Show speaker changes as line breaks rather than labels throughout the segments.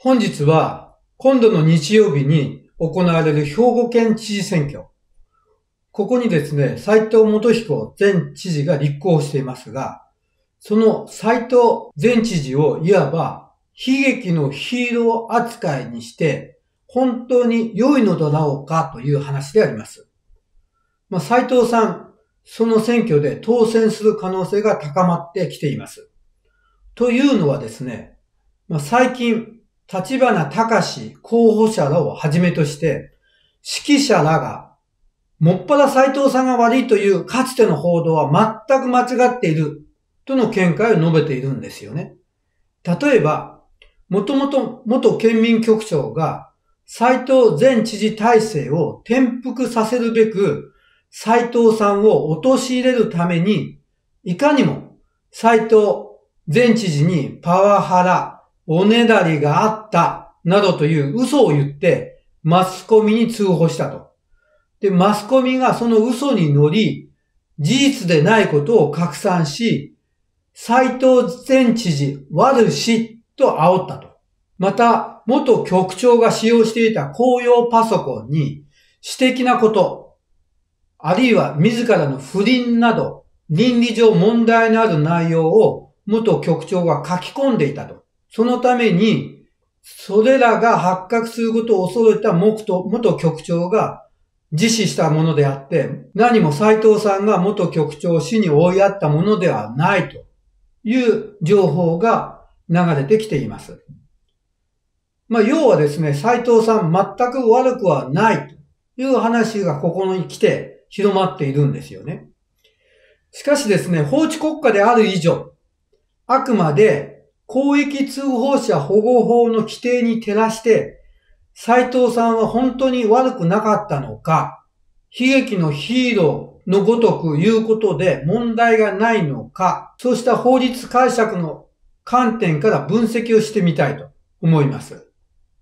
本日は今度の日曜日に行われる兵庫県知事選挙。ここにですね、斉藤元彦前知事が立候補していますが、その斉藤前知事をいわば悲劇のヒーロー扱いにして本当に良いのだろうかという話であります。まあ、斉藤さん、その選挙で当選する可能性が高まってきています。というのはですね、まあ、最近立花隆候補者らをはじめとして、指揮者らが、もっぱら斎藤さんが悪いというかつての報道は全く間違っているとの見解を述べているんですよね。例えば、もともと元県民局長が斎藤前知事体制を転覆させるべく斎藤さんを陥れるために、いかにも斎藤前知事にパワハラ、おねだりがあった、などという嘘を言って、マスコミに通報したと。で、マスコミがその嘘に乗り、事実でないことを拡散し、斎藤前知事悪しと煽ったと。また、元局長が使用していた公用パソコンに私的なこと、あるいは自らの不倫など倫理上問題のある内容を元局長が書き込んでいたと。そのために、それらが発覚することを恐れた元元局長が自死したものであって、何も斎藤さんが元局長を死に追いやったものではないという情報が流れてきています。まあ、要はですね、斎藤さん全く悪くはないという話がここに来て広まっているんですよね。しかしですね、法治国家である以上、あくまで公益通報者保護法の規定に照らして、斉藤さんは本当に悪くなかったのか、悲劇のヒーローのごとく言うことで問題がないのか、そうした法律解釈の観点から分析をしてみたいと思います。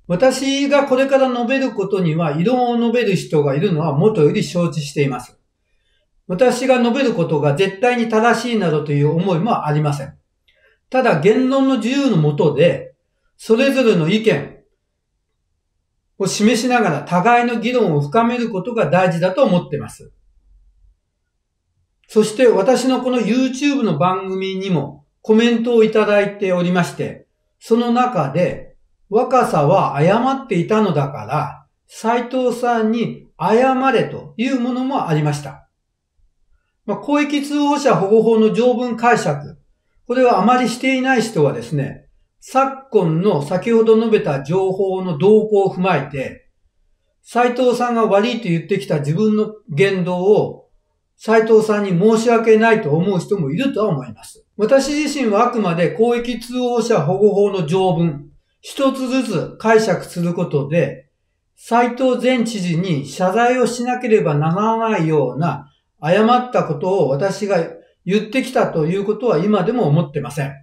私がこれから述べることには異論を述べる人がいるのは元より承知しています。私が述べることが絶対に正しいなどという思いもありません。ただ言論の自由のもとで、それぞれの意見を示しながら互いの議論を深めることが大事だと思っています。そして私のこの YouTube の番組にもコメントをいただいておりまして、その中で若さは誤っていたのだから、斎藤さんに謝れというものもありました。まあ、公益通報者保護法の条文解釈、これはあまりしていない人はですね、昨今の先ほど述べた情報の動向を踏まえて、斎藤さんが悪いと言ってきた自分の言動を斎藤さんに申し訳ないと思う人もいるとは思います。私自身はあくまで公益通報者保護法の条文、一つずつ解釈することで、斎藤前知事に謝罪をしなければならないような誤ったことを私が言ってきたということは今でも思ってません。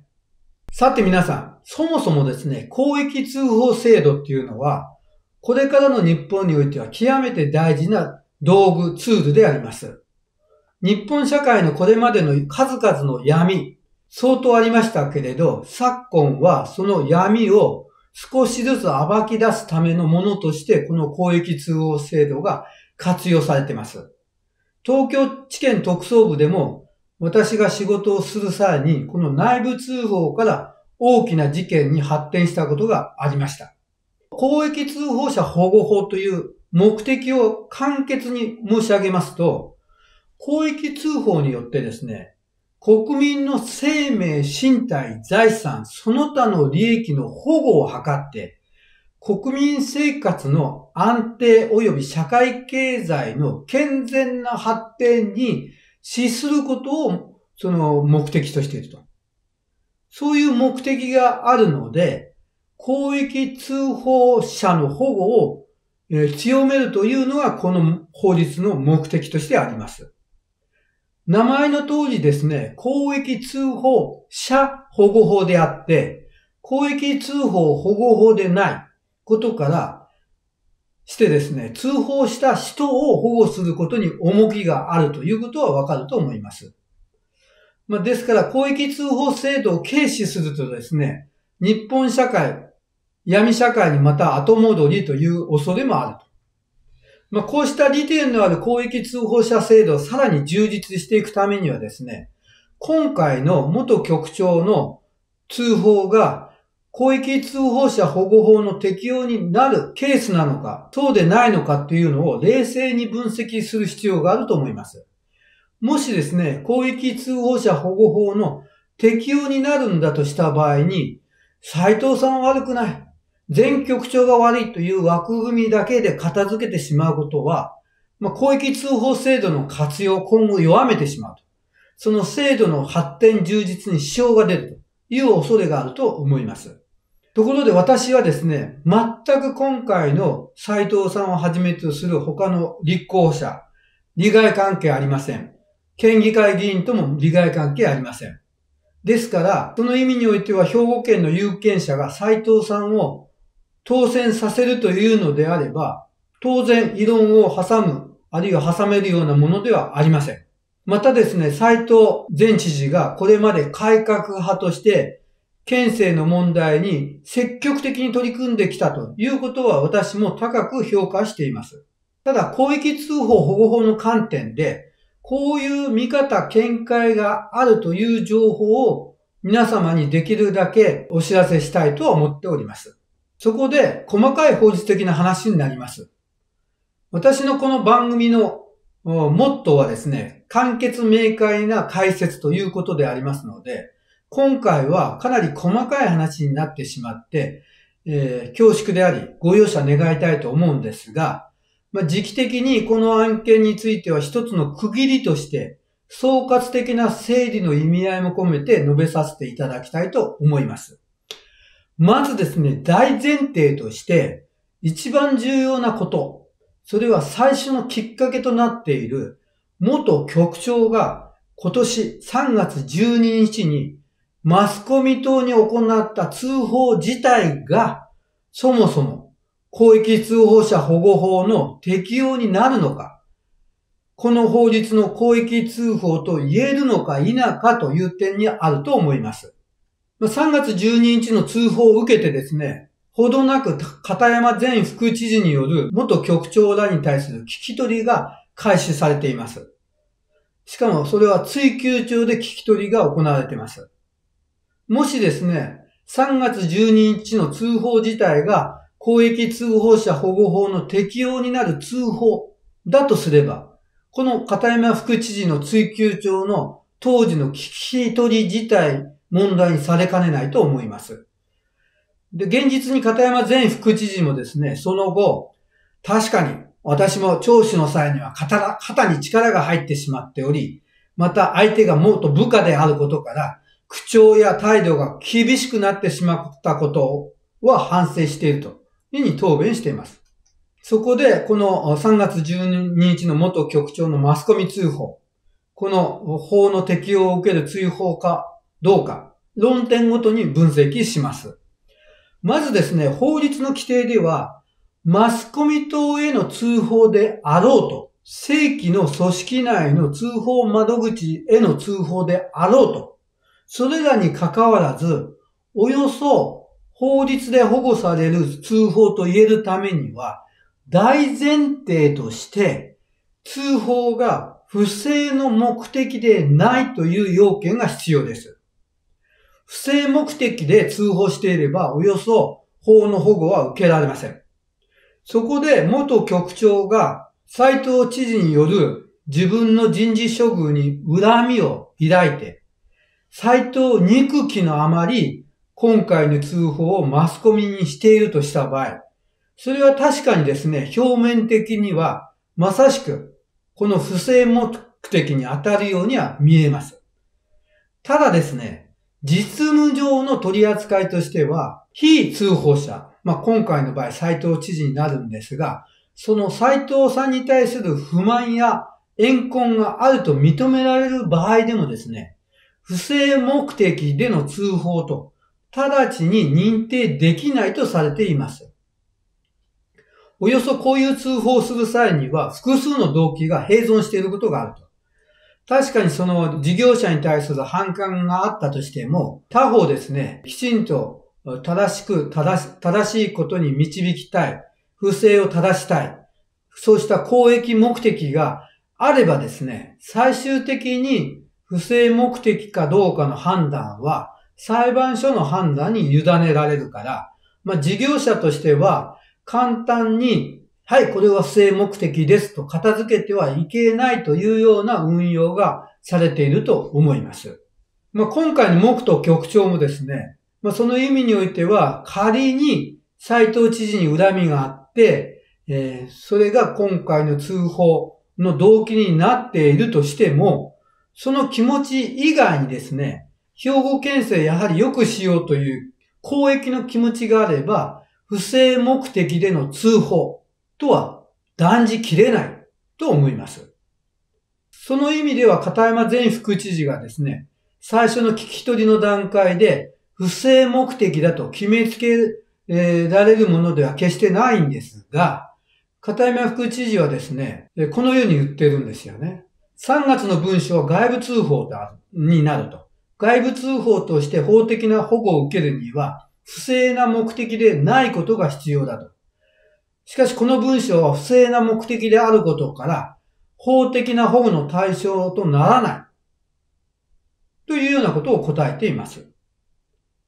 さて皆さん、そもそもですね、公益通報制度っていうのは、これからの日本においては極めて大事な道具、ツールであります。日本社会のこれまでの数々の闇、相当ありましたけれど、昨今はその闇を少しずつ暴き出すためのものとして、この公益通報制度が活用されています。東京地検特捜部でも私が仕事をする際に、この内部通報から大きな事件に発展したことがありました。公益通報者保護法という目的を簡潔に申し上げますと、公益通報によってですね、国民の生命、身体、財産、その他の利益の保護を図って、国民生活の安定及び社会経済の健全な発展に死することをその目的としていると。そういう目的があるので、公益通報者の保護を強めるというのがこの法律の目的としてあります。名前の通りですね、公益通報者保護法であって、公益通報保護法でないことから、してですね、通報した人を保護することに重きがあるということはわかると思います。まあ、ですから、公益通報制度を軽視するとですね、日本社会闇社会にまた後戻りという恐れもある。まあ、こうした利点のある公益通報者制度をさらに充実していくためにはですね、今回の元局長の通報が公益通報者保護法の適用になるケースなのか、そうでないのかっていうのを冷静に分析する必要があると思います。もしですね、公益通報者保護法の適用になるんだとした場合に、斉藤さんは悪くない。全局長が悪いという枠組みだけで片付けてしまうことは、まあ、公益通報制度の活用を今後弱めてしまうと。その制度の発展充実に支障が出るという恐れがあると思います。ところで私はですね、全く今回の斉藤さんをはじめとする他の立候補者、利害関係ありません。県議会議員とも利害関係ありません。ですから、その意味においては兵庫県の有権者が斉藤さんを当選させるというのであれば、当然異論を挟む、あるいは挟めるようなものではありません。またですね、斉藤前知事がこれまで改革派として県政の問題に積極的に取り組んできたということは私も高く評価しています。ただ、公益通報保護法の観点で、こういう見方、見解があるという情報を皆様にできるだけお知らせしたいとは思っております。そこで細かい法律的な話になります。私のこの番組のモットーはですね、簡潔明快な解説ということでありますので、今回はかなり細かい話になってしまって、えー、恐縮であり、ご容赦願いたいと思うんですが、まあ、時期的にこの案件については一つの区切りとして、総括的な整理の意味合いも込めて述べさせていただきたいと思います。まずですね、大前提として、一番重要なこと、それは最初のきっかけとなっている、元局長が今年3月12日にマスコミ等に行った通報自体が、そもそも公益通報者保護法の適用になるのか、この法律の公益通報と言えるのか否かという点にあると思います。3月12日の通報を受けてですね、ほどなく片山前副知事による元局長らに対する聞き取りが開始されています。しかもそれは追及中で聞き取りが行われています。もしですね、3月12日の通報自体が公益通報者保護法の適用になる通報だとすれば、この片山副知事の追及長の当時の聞き取り自体問題にされかねないと思います。で、現実に片山前副知事もですね、その後、確かに私も聴取の際には肩肩に力が入ってしまっており、また相手がもっと部下であることから、口調や態度が厳しくなってしまったことは反省しているというふうに答弁しています。そこで、この3月12日の元局長のマスコミ通報、この法の適用を受ける追放かどうか、論点ごとに分析します。まずですね、法律の規定では、マスコミ等への通報であろうと、正規の組織内の通報窓口への通報であろうと、それらに関わらず、およそ法律で保護される通報と言えるためには、大前提として通報が不正の目的でないという要件が必要です。不正目的で通報していれば、およそ法の保護は受けられません。そこで元局長が斎藤知事による自分の人事処遇に恨みを抱いて、斎藤憎きのあまり、今回の通報をマスコミにしているとした場合、それは確かにですね、表面的には、まさしく、この不正目的に当たるようには見えます。ただですね、実務上の取り扱いとしては、非通報者、まあ、今回の場合、斎藤知事になるんですが、その斎藤さんに対する不満や怨恨があると認められる場合でもですね、不正目的での通報と、直ちに認定できないとされています。およそこういう通報をする際には、複数の動機が併存していることがあると。確かにその事業者に対する反感があったとしても、他方ですね、きちんと正しく正し、正しいことに導きたい。不正を正したい。そうした公益目的があればですね、最終的に不正目的かどうかの判断は裁判所の判断に委ねられるから、まあ、事業者としては簡単に、はい、これは不正目的ですと片付けてはいけないというような運用がされていると思います。まあ、今回の木と局長もですね、まあ、その意味においては仮に斎藤知事に恨みがあって、えー、それが今回の通報の動機になっているとしても、その気持ち以外にですね、兵庫県政やはり良くしようという公益の気持ちがあれば、不正目的での通報とは断じきれないと思います。その意味では片山前副知事がですね、最初の聞き取りの段階で不正目的だと決めつけられるものでは決してないんですが、片山副知事はですね、このように言ってるんですよね。3月の文書は外部通報になると。外部通報として法的な保護を受けるには、不正な目的でないことが必要だと。しかしこの文章は不正な目的であることから、法的な保護の対象とならない。というようなことを答えています。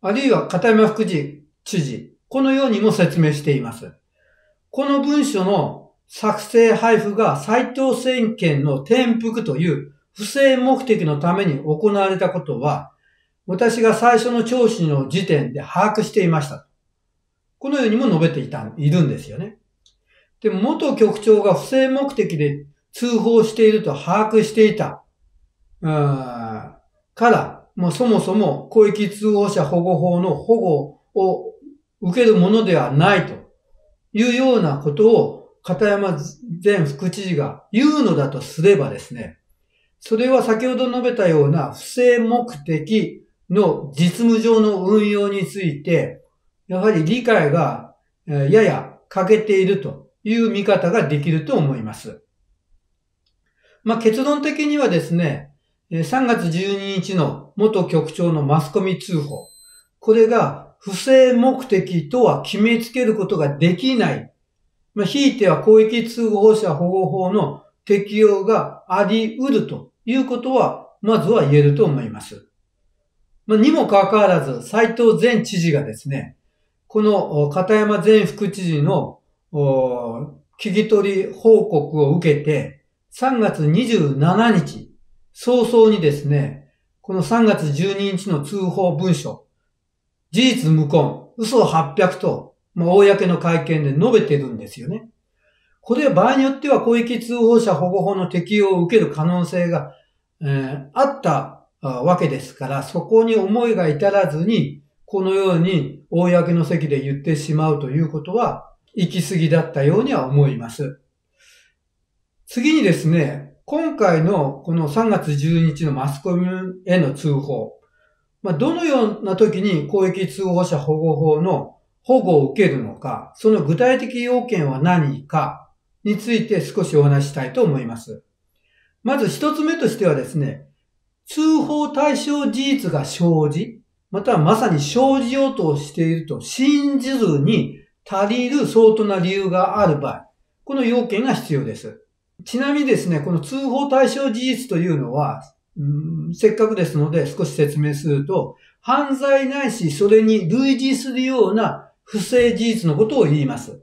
あるいは片山副知事、このようにも説明しています。この文書の作成配布が斎藤政権の転覆という不正目的のために行われたことは、私が最初の聴取の時点で把握していました。このようにも述べていた、いるんですよね。でも元局長が不正目的で通報していると把握していた。から、もうそもそも公益通報者保護法の保護を受けるものではないというようなことを片山前副知事が言うのだとすればですね、それは先ほど述べたような不正目的の実務上の運用について、やはり理解がやや欠けているという見方ができると思います。まあ、結論的にはですね、3月12日の元局長のマスコミ通報。これが不正目的とは決めつけることができない。まあ、ひいては公益通報者保護法の適用があり得るということは、まずは言えると思います。まあ、にもかかわらず、斉藤前知事がですね、この片山前副知事の聞き取り報告を受けて、3月27日、早々にですね、この3月12日の通報文書、事実無根、嘘800と、まあ、公の会見で述べてるんですよね。これは場合によっては公益通報者保護法の適用を受ける可能性が、えー、あったわけですから、そこに思いが至らずに、このように公の席で言ってしまうということは、行き過ぎだったようには思います。次にですね、今回のこの3月12日のマスコミへの通報、まあ、どのような時に公益通報者保護法の保護を受けるのか、その具体的要件は何か、について少しお話したいと思います。まず一つ目としてはですね、通報対象事実が生じ、またはまさに生じようとしていると信じずに足りる相当な理由がある場合、この要件が必要です。ちなみにですね、この通報対象事実というのは、うん、せっかくですので少し説明すると、犯罪ないしそれに類似するような不正事実のことを言います。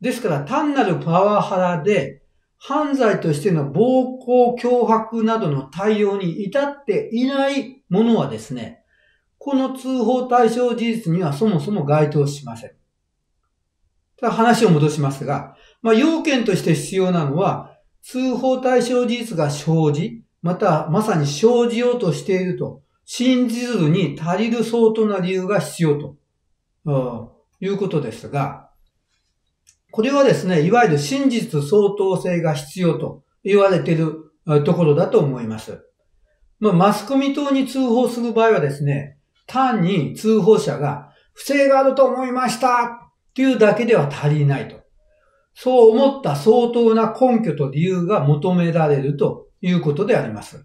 ですから単なるパワハラで犯罪としての暴行、脅迫などの対応に至っていないものはですね、この通報対象事実にはそもそも該当しません。ただ話を戻しますが、まあ、要件として必要なのは、通報対象事実が生じ、またまさに生じようとしていると信じずに足りる相当な理由が必要と、いうことですが、これはですね、いわゆる真実相当性が必要と言われているところだと思います。まあ、マスコミ等に通報する場合はですね、単に通報者が不正があると思いましたっていうだけでは足りないと。そう思った相当な根拠と理由が求められるということであります。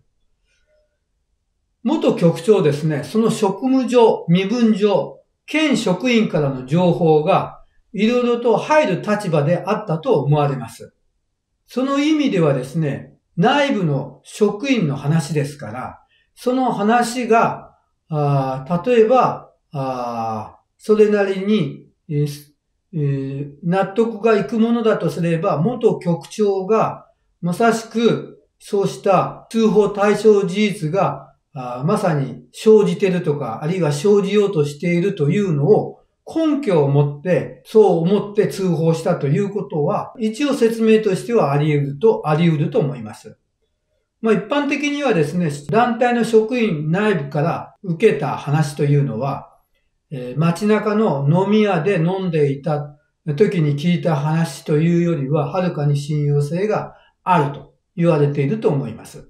元局長ですね、その職務上、身分上、県職員からの情報がいろいろと入る立場であったと思われます。その意味ではですね、内部の職員の話ですから、その話が、あ例えばあ、それなりに、えー、納得がいくものだとすれば、元局長がまさしくそうした通報対象事実があまさに生じてるとか、あるいは生じようとしているというのを根拠を持って、そう思って通報したということは、一応説明としてはあり得ると、あり得ると思います。まあ一般的にはですね、団体の職員内部から受けた話というのは、えー、街中の飲み屋で飲んでいた時に聞いた話というよりは、はるかに信用性があると言われていると思います。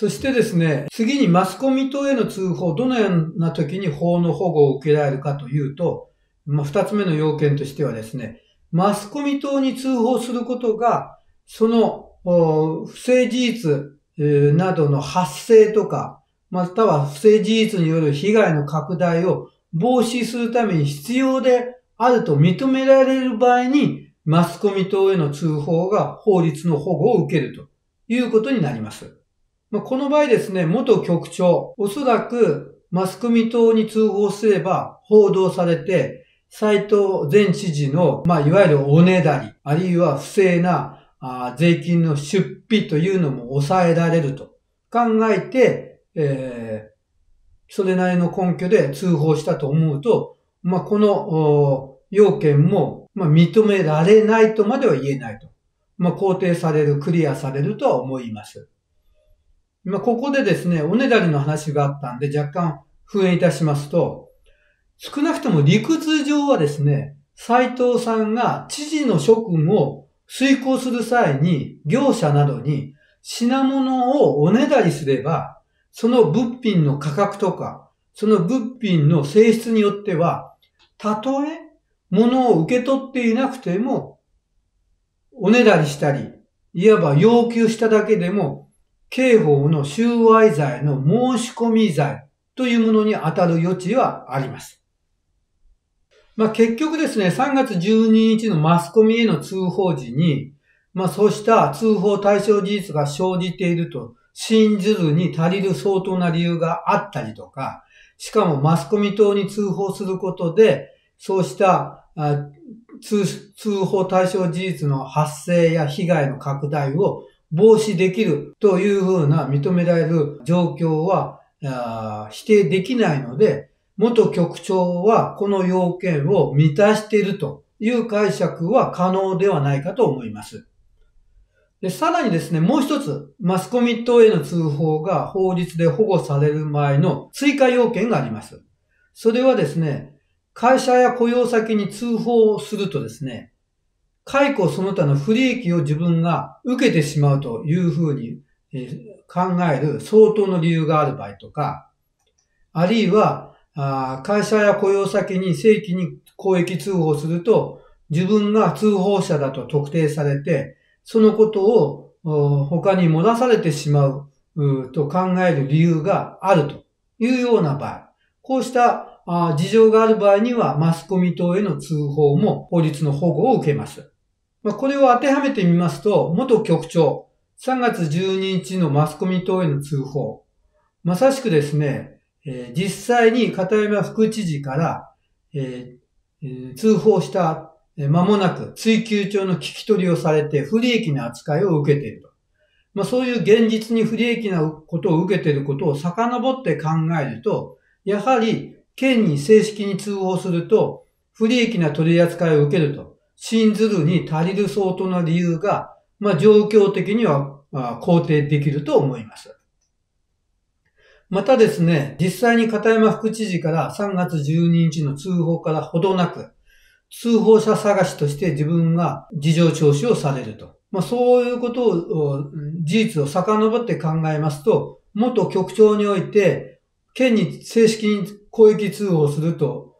そしてですね、次にマスコミ等への通報、どのような時に法の保護を受けられるかというと、まあ、二つ目の要件としてはですね、マスコミ等に通報することが、その不正事実などの発生とか、または不正事実による被害の拡大を防止するために必要であると認められる場合に、マスコミ等への通報が法律の保護を受けるということになります。まあ、この場合ですね、元局長、おそらくマスコミ等に通報すれば報道されて、斎藤前知事の、まあ、いわゆるおねだり、あるいは不正なあ税金の出費というのも抑えられると考えて、えー、それなりの根拠で通報したと思うと、まあ、この要件も、まあ、認められないとまでは言えないと。まあ、肯定される、クリアされるとは思います。まあ、ここでですね、おねだりの話があったんで若干復縁いたしますと、少なくとも理屈上はですね、斎藤さんが知事の職務を遂行する際に業者などに品物をおねだりすれば、その物品の価格とか、その物品の性質によっては、たとえ物を受け取っていなくても、おねだりしたり、いわば要求しただけでも刑法の収賄罪の申し込み罪というものに当たる余地はあります。まあ、結局ですね、3月12日のマスコミへの通報時に、まあ、そうした通報対象事実が生じていると信じるに足りる相当な理由があったりとか、しかもマスコミ等に通報することで、そうした通報対象事実の発生や被害の拡大を防止できるというふうな認められる状況は否定できないので、元局長はこの要件を満たしているという解釈は可能ではないかと思います。でさらにですね、もう一つ、マスコミ等への通報が法律で保護される前の追加要件があります。それはですね、会社や雇用先に通報するとですね、解雇その他の不利益を自分が受けてしまうというふうに考える相当の理由がある場合とか、あるいは会社や雇用先に正規に公益通報すると自分が通報者だと特定されて、そのことを他に漏らされてしまうと考える理由があるというような場合、こうした事情がある場合にはマスコミ等への通報も法律の保護を受けます。まあ、これを当てはめてみますと、元局長、3月12日のマスコミ等への通報、まさしくですね、えー、実際に片山副知事から、えー、通報した間もなく追及帳の聞き取りをされて不利益な扱いを受けていると。まあ、そういう現実に不利益なことを受けていることを遡って考えると、やはり県に正式に通報すると不利益な取り扱いを受けると。信ずるに足りる相当な理由が、まあ、状況的には肯定できると思います。またですね、実際に片山副知事から3月12日の通報からほどなく、通報者探しとして自分が事情聴取をされると。まあ、そういうことを、事実を遡って考えますと、元局長において、県に正式に公益通報すると、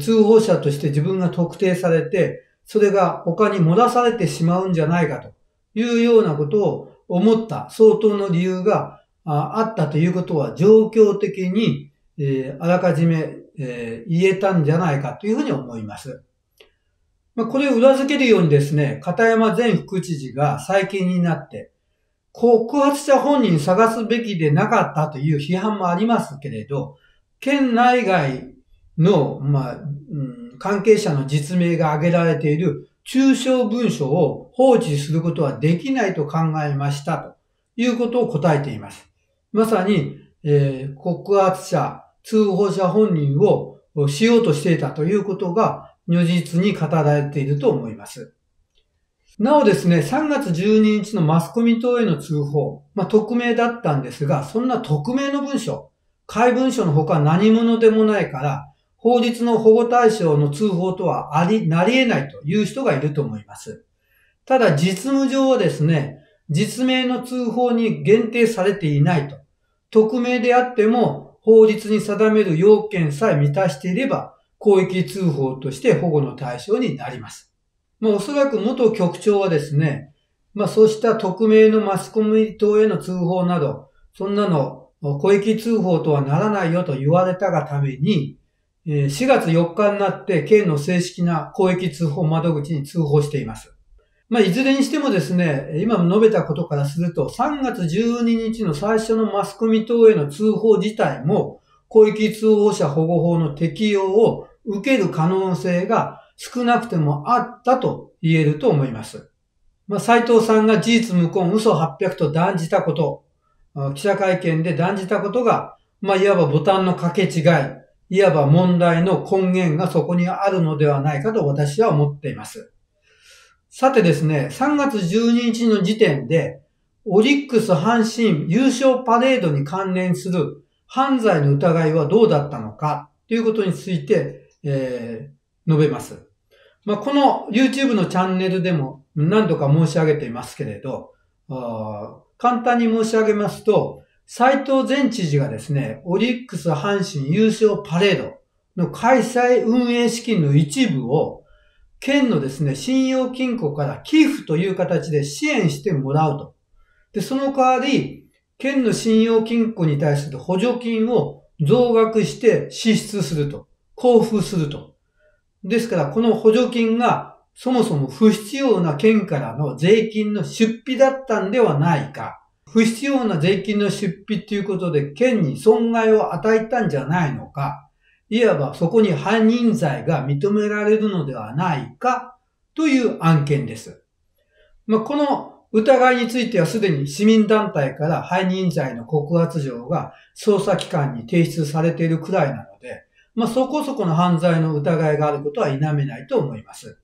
通報者として自分が特定されて、それが他に漏らされてしまうんじゃないかというようなことを思った相当の理由があったということは状況的に、え、あらかじめえ、言えたんじゃないかというふうに思います。ま、これを裏付けるようにですね、片山前副知事が最近になって、告発者本人探すべきでなかったという批判もありますけれど、県内外の、まあ、うん、関係者の実名が挙げられている抽象文書を放置することはできないと考えましたということを答えています。まさに、えー、告発者、通報者本人をしようとしていたということが如実に語られていると思います。なおですね、3月12日のマスコミ等への通報、まあ、匿名だったんですが、そんな匿名の文書、怪文書の他何者でもないから、法律の保護対象の通報とはあり、なり得ないという人がいると思います。ただ実務上はですね、実名の通報に限定されていないと。匿名であっても法律に定める要件さえ満たしていれば、公益通報として保護の対象になります。まあ、おそらく元局長はですね、まあそうした匿名のマスコミ等への通報など、そんなの公益通報とはならないよと言われたがために、4月4日になって県の正式な公益通報窓口に通報しています。まあ、いずれにしてもですね、今述べたことからすると、3月12日の最初のマスコミ等への通報自体も、広域通報者保護法の適用を受ける可能性が少なくてもあったと言えると思います。まあ、斉藤さんが事実無根嘘800と断じたこと、記者会見で断じたことが、まあ、いわばボタンの掛け違い、いわば問題の根源がそこにあるのではないかと私は思っています。さてですね、3月12日の時点で、オリックス阪神優勝パレードに関連する犯罪の疑いはどうだったのかということについて、えー、述べます。まあ、この YouTube のチャンネルでも何度か申し上げていますけれど、簡単に申し上げますと、斉藤前知事がですね、オリックス阪神優勝パレードの開催運営資金の一部を県のですね、信用金庫から寄付という形で支援してもらうと。で、その代わり、県の信用金庫に対する補助金を増額して支出すると。交付すると。ですから、この補助金がそもそも不必要な県からの税金の出費だったんではないか。不必要な税金の出費っていうことで県に損害を与えたんじゃないのか。いわばそこに犯人罪が認められるのではないかという案件です。まあ、この疑いについてはすでに市民団体から犯人罪の告発状が捜査機関に提出されているくらいなので、まあ、そこそこの犯罪の疑いがあることは否めないと思います。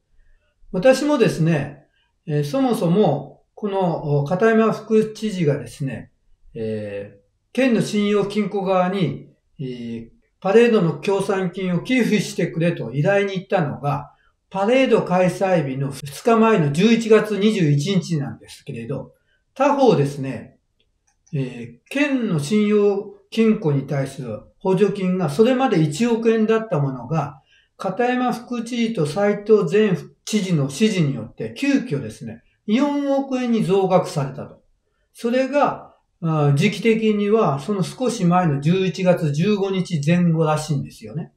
私もですね、え、そもそもこの片山副知事がですね、えー、県の信用金庫側に、えー、パレードの協賛金を寄付してくれと依頼に行ったのが、パレード開催日の2日前の11月21日なんですけれど、他方ですね、えー、県の信用金庫に対する補助金がそれまで1億円だったものが、片山副知事と斉藤前知事の指示によって急遽ですね、4億円に増額されたと。それが時期的にはその少し前の11月15日前後らしいんですよね。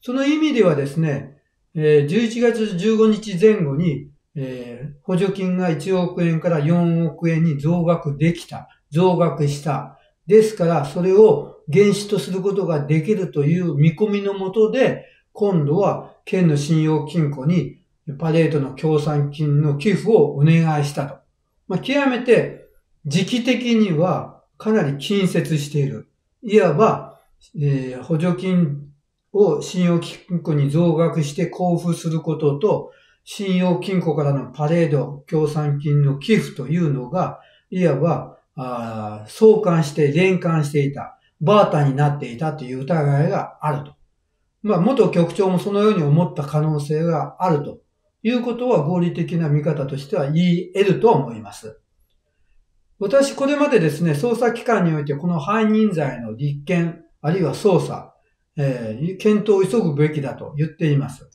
その意味ではですね、11月15日前後に、補助金が1億円から4億円に増額できた、増額した。ですから、それを原資とすることができるという見込みのもとで、今度は県の信用金庫にパレードの協賛金の寄付をお願いしたと。まあ、極めて時期的にはかなり近接している。いわば、えー、補助金を信用金庫に増額して交付することと、信用金庫からのパレード協賛金の寄付というのが、いわば、あ相関して連関していた、バータになっていたという疑いがあると。まあ、元局長もそのように思った可能性があるということは合理的な見方としては言い得ると思います。私、これまでですね、捜査機関においてこの犯人罪の立件、あるいは捜査、えー、検討を急ぐべきだと言っています。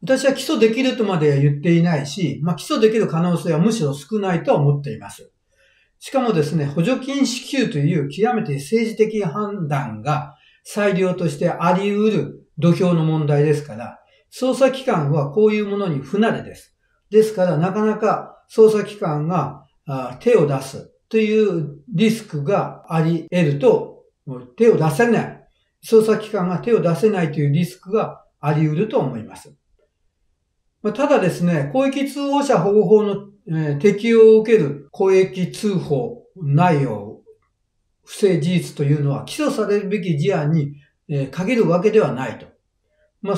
私は起訴できるとまでは言っていないし、まあ、起訴できる可能性はむしろ少ないと思っています。しかもですね、補助金支給という極めて政治的判断が裁量としてあり得る土俵の問題ですから、捜査機関はこういうものに不慣れです。ですから、なかなか捜査機関が手を出すというリスクがあり得ると、手を出せない。捜査機関が手を出せないというリスクがあり得ると思います。ただですね、公益通報者保護法の、適用を受ける公益通報内容、不正事実というのは起訴されるべき事案に、限るわけではないと。まあ、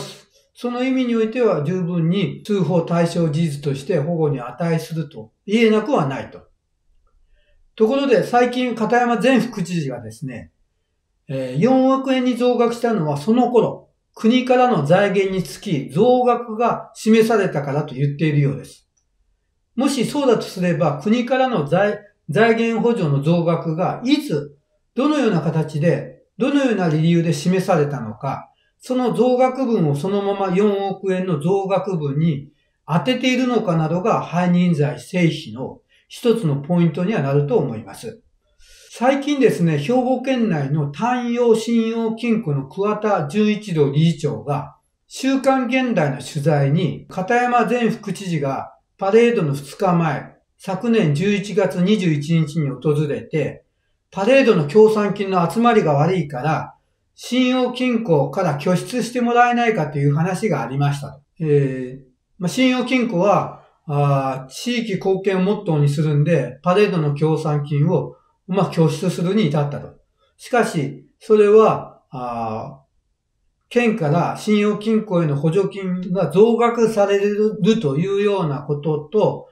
その意味においては十分に通報対象事実として保護に値すると言えなくはないと。ところで最近片山前副知事がですね、4億円に増額したのはその頃、国からの財源につき増額が示されたからと言っているようです。もしそうだとすれば、国からの財財源補助の増額がいつ、どのような形で、どのような理由で示されたのか、その増額分をそのまま4億円の増額分に当てているのかなどが背任罪成否の一つのポイントにはなると思います。最近ですね、兵庫県内の単陽信用金庫の桑田純一郎理事長が、週刊現代の取材に、片山前副知事がパレードの2日前、昨年11月21日に訪れて、パレードの協賛金の集まりが悪いから、信用金庫から拠出してもらえないかという話がありました。えーまあ、信用金庫はあ地域貢献をモットーにするんで、パレードの協賛金をまあ、拠出するに至ったと。しかし、それは、あ県から信用金庫への補助金が増額されるというようなことと、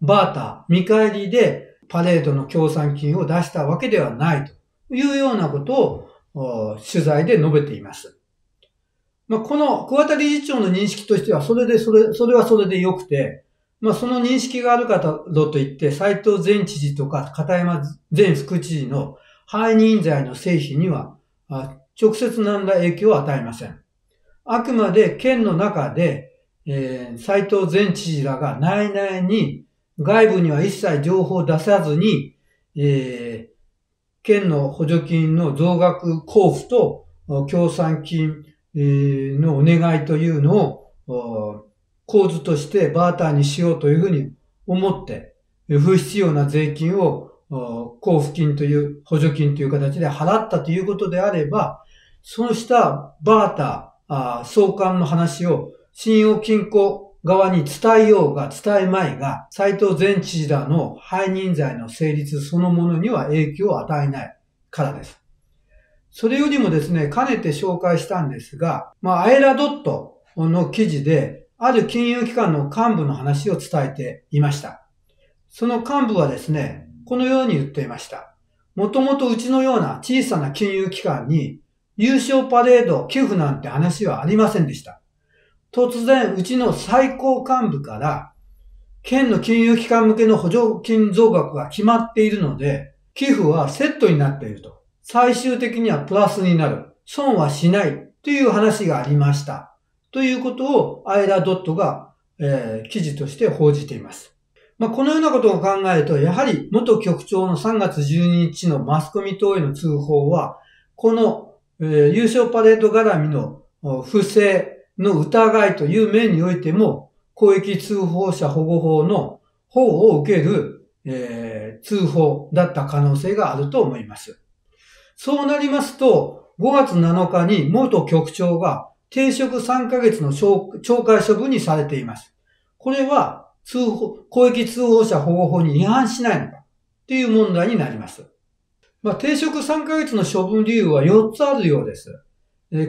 バーター、見返りでパレードの協賛金を出したわけではないというようなことを取材で述べています。まあ、この桑田理事長の認識としては、それで、それ、それはそれで良くて、まあ、その認識がある方といって、斎藤前知事とか片山前副知事の背任罪の成否には、直接何ら影響を与えません。あくまで県の中で、えー、斉藤前知事らが内々に外部には一切情報を出さずに、えー、県の補助金の増額交付と協賛金のお願いというのを構図としてバーターにしようというふうに思って、不必要な税金を交付金という補助金という形で払ったということであれば、そうしたバーター、相関の話を信用金庫側に伝えようが伝えまいが、斎藤前知事らの背任罪の成立そのものには影響を与えないからです。それよりもですね、かねて紹介したんですが、まあ、アエラドットの記事で、ある金融機関の幹部の話を伝えていました。その幹部はですね、このように言っていました。もともとうちのような小さな金融機関に優勝パレード寄付なんて話はありませんでした。突然、うちの最高幹部から、県の金融機関向けの補助金増額が決まっているので、寄付はセットになっていると。最終的にはプラスになる。損はしないという話がありました。ということをアイラドットが、えー、記事として報じています。まあ、このようなことを考えると、やはり元局長の3月12日のマスコミ等への通報は、この、えー、優勝パレード絡みの不正の疑いという面においても、公益通報者保護法の保護を受ける、えー、通報だった可能性があると思います。そうなりますと、5月7日に元局長が停職3ヶ月の懲戒処分にされています。これは通報、公益通報者保護法に違反しないのかという問題になります。まあ、停職3ヶ月の処分理由は4つあるようです。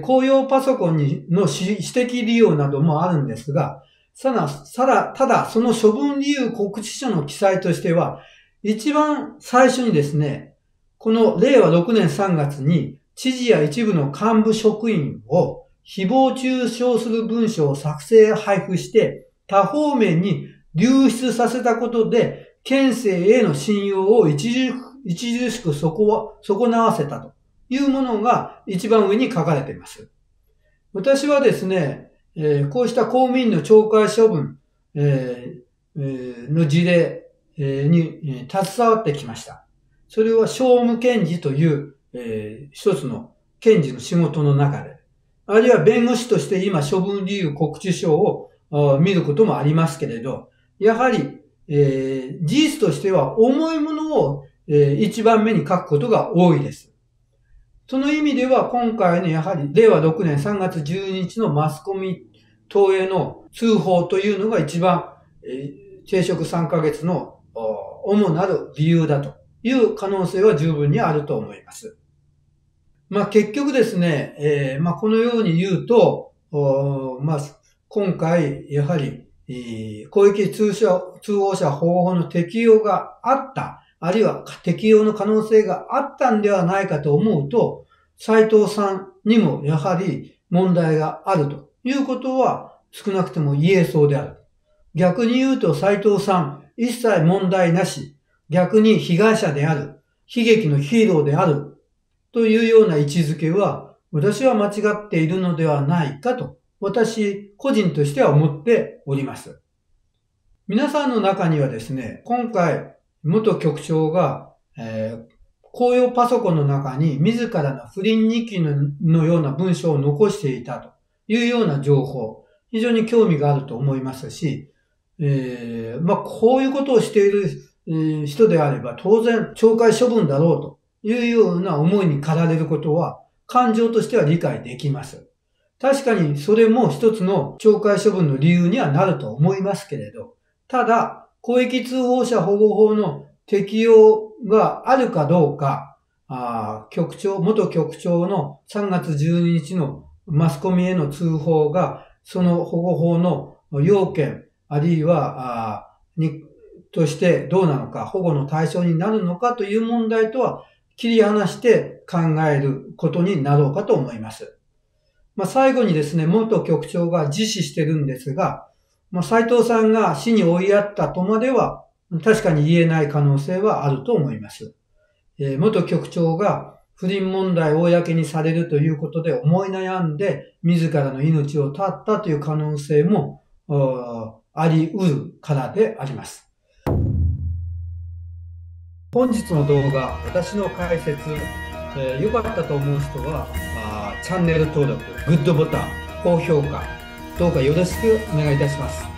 公用パソコンにの指摘利用などもあるんですが、さら、さら、ただその処分理由告知書の記載としては、一番最初にですね、この令和6年3月に知事や一部の幹部職員を誹謗中傷する文章を作成配布して多方面に流出させたことで、県政への信用を著しく損なわせたと。いうものが一番上に書かれています。私はですね、えー、こうした公務員の懲戒処分、えー、の事例、に携わってきました。それは商務検事という、えー、一つの検事の仕事の中で、あるいは弁護士として今処分理由告知書を見ることもありますけれど、やはり、えー、事実としては重いものを、えー、一番目に書くことが多いです。その意味では今回のやはり令和6年3月12日のマスコミ等への通報というのが一番、えー、停職3ヶ月の主なる理由だという可能性は十分にあると思います。まあ結局ですね、えー、まあこのように言うと、まあ今回やはり、えー、公益通通報者保護法の適用があった、あるいは適用の可能性があったんではないかと思うと、斉藤さんにもやはり問題があるということは少なくとも言えそうである。逆に言うと斉藤さん、一切問題なし、逆に被害者である、悲劇のヒーローである、というような位置づけは、私は間違っているのではないかと、私個人としては思っております。皆さんの中にはですね、今回、元局長が、えー、公用パソコンの中に自らの不倫日記のような文章を残していたというような情報、非常に興味があると思いますし、えー、まあ、こういうことをしている人であれば当然懲戒処分だろうというような思いに駆られることは感情としては理解できます。確かにそれも一つの懲戒処分の理由にはなると思いますけれど、ただ、公益通報者保護法の適用があるかどうか、あ局長、元局長の3月12日のマスコミへの通報が、その保護法の要件、あるいは、あに、としてどうなのか、保護の対象になるのかという問題とは切り離して考えることになろうかと思います。まあ、最後にですね、元局長が自死してるんですが、まあ、斉藤さんが死に追いやったとまでは確かに言えない可能性はあると思います。えー、元局長が不倫問題を公にされるということで思い悩んで自らの命を絶ったという可能性もあり得るからであります。本日の動画、私の解説、えー、良かったと思う人はあ、チャンネル登録、グッドボタン、高評価、どうかよろしくお願いいたします。